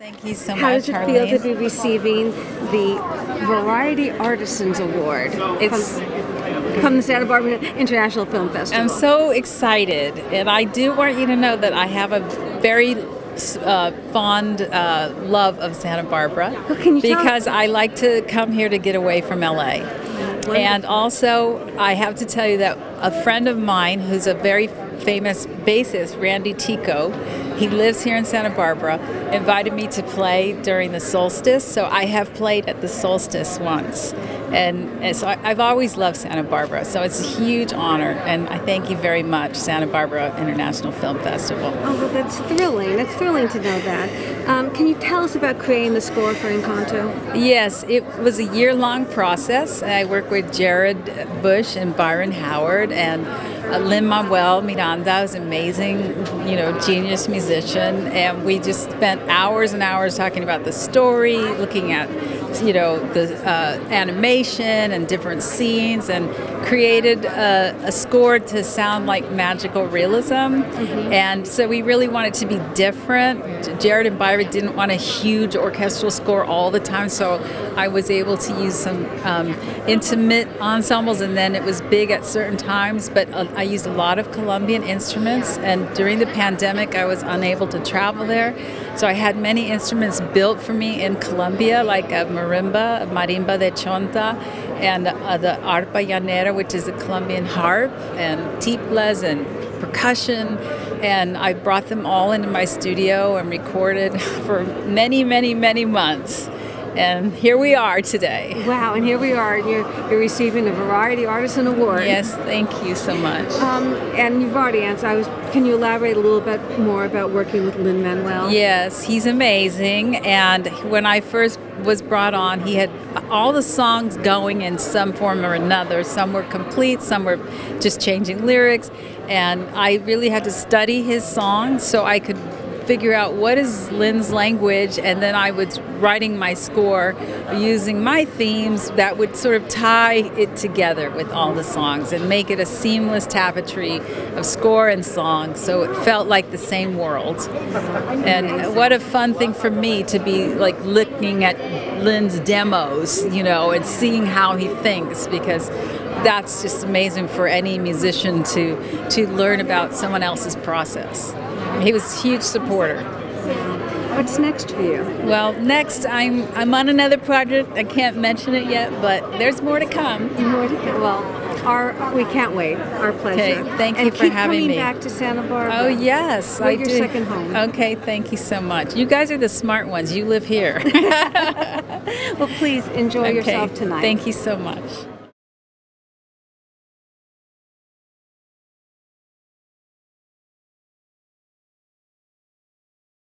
Thank you so How much, does it feel to be receiving the Variety Artisans Award It's from, from the Santa Barbara International Film Festival? I'm so excited, and I do want you to know that I have a very uh, fond uh, love of Santa Barbara Well, can you tell- because I like to come here to get away from LA. And also, I have to tell you that a friend of mine who's a very famous bassist, Randy Tico, he lives here in Santa Barbara, invited me to play during the solstice. So I have played at the solstice once. And, and so I, I've always loved Santa Barbara. So it's a huge honor. And I thank you very much, Santa Barbara International Film Festival. Oh, well, that's thrilling. That's thrilling to know that. Um, can you tell us about creating the score for Encanto? Yes, it was a year long process. I worked with Jared Bush and Byron Howard and uh, Lin Manuel Miranda is amazing, you know, genius musician. And we just spent hours and hours talking about the story, looking at, you know, the uh, animation and different scenes, and created a, a score to sound like magical realism. And so we really wanted to be different. Jared and Byron didn't want a huge orchestral score all the time, so I was able to use some um, intimate ensembles, and then it was big at certain times. But uh, I used a lot of Colombian instruments, and during the pandemic, I was unable to travel there. So I had many instruments built for me in Colombia, like a marimba, a marimba de chonta, and uh, the arpa llanera, which is a Colombian harp, and tiples and percussion. And I brought them all into my studio and recorded for many, many, many months. And here we are today. Wow, and here we are. You're, you're receiving the Variety Artisan Award. Yes, thank you so much. Um, and you've already answered. I was. Can you elaborate a little bit more about working with Lin Manuel? Yes, he's amazing. And when I first was brought on, he had all the songs going in some form or another. Some were complete, some were just changing lyrics. And I really had to study his songs so I could figure out what is Lin's language, and then I was writing my score using my themes that would sort of tie it together with all the songs and make it a seamless tapestry of score and song so it felt like the same world. And what a fun thing for me to be like looking at Lin's demos, you know, and seeing how he thinks because that's just amazing for any musician to to learn about someone else's process. He was a huge supporter. What's next for you? Well, next I'm I'm on another project. I can't mention it yet, but there's more to come. More to go. Well, our we can't wait. Our pleasure. Okay, thank you and for keep having coming me. back to Santa Barbara. Oh yes, We're I your do. second home. Okay, thank you so much. You guys are the smart ones. You live here. Well, please enjoy okay. yourself tonight. Thank you so much.